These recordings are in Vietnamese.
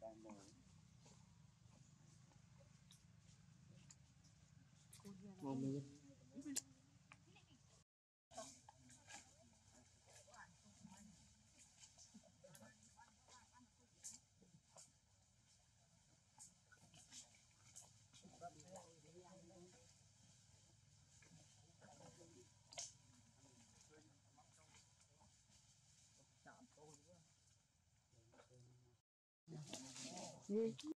down low. Yeah.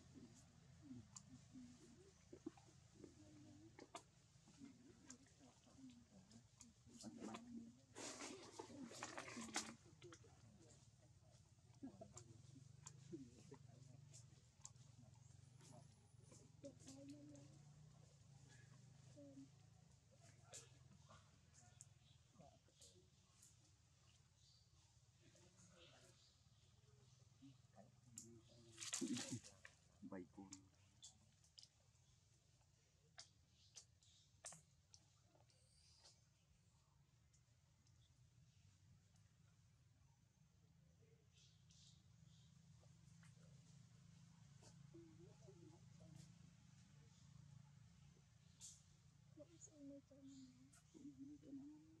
Ito naman.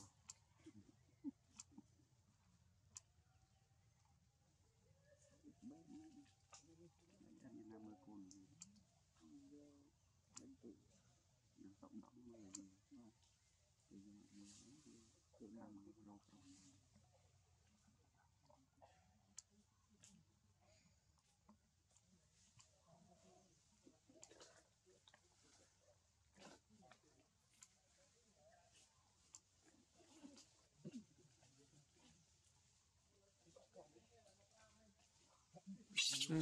Yeah.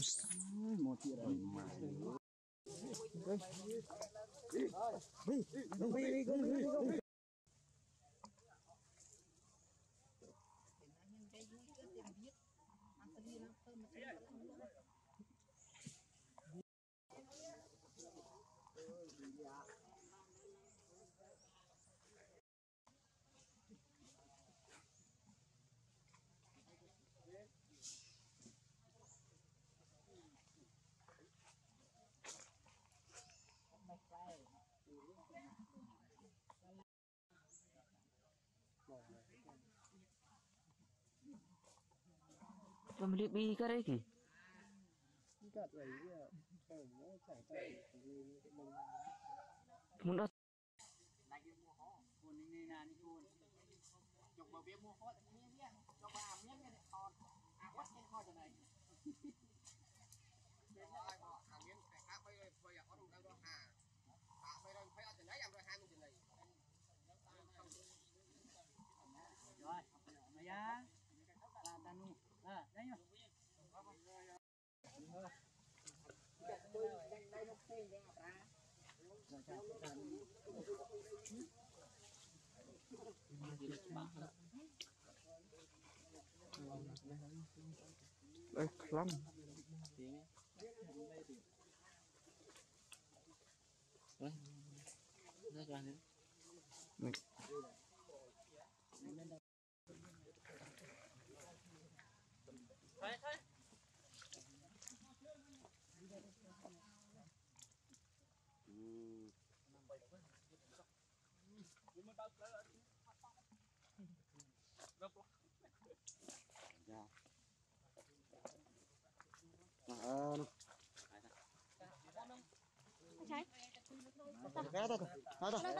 Vâng, pemilik bi cái đấy ừ. kì, muốn đó Hãy subscribe cho kênh Ghiền Mì Gõ Để không bỏ lỡ những video hấp dẫn Eklam. Eh, Nih. Subscribe cho